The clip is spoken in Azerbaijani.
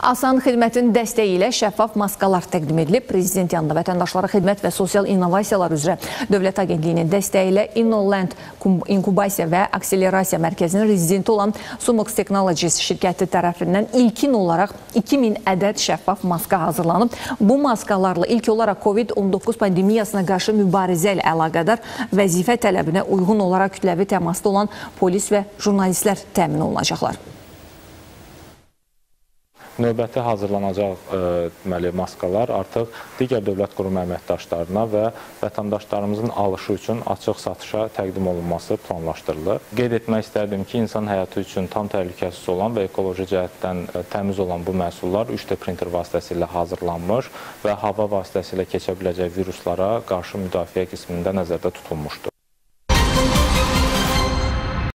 Asan xidmətin dəstəyi ilə şəffaf maskalar təqdim edilib. Prezident yanında vətəndaşlara xidmət və sosial innovasiyalar üzrə Dövlət Agentliyinin dəstəyi ilə InnoLand İnkubasiya və Akselerasiya Mərkəzinin rezidenti olan Sumox Technologies şirkəti tərəfindən ilkin olaraq 2000 ədəd şəffaf maska hazırlanıb. Bu maskalarla ilk olaraq COVID-19 pandemiyasına qarşı mübarizə ilə əlaqədar vəzifə tələbinə uyğun olaraq kütləvi təmasda olan polis və jurnalistlər təmin olunacaqlar. Növbəti hazırlanacaq e, deməli maskalar artıq digər dövlət qurum əməkdaşlarına və vətəndaşlarımızın alışı üçün açıq satışa təqdim olunması planlaşdırılır. Qeyd etmək istərdim ki, insan həyatı üçün tam təhlükəsiz olan və ekoloji cəhətdən e, təmiz olan bu məhsullar 3D printer vasitəsilə hazırlanmış və hava vasitəsilə keçə biləcək viruslara qarşı müdafiə qismində nəzərdə tutulmuşdur.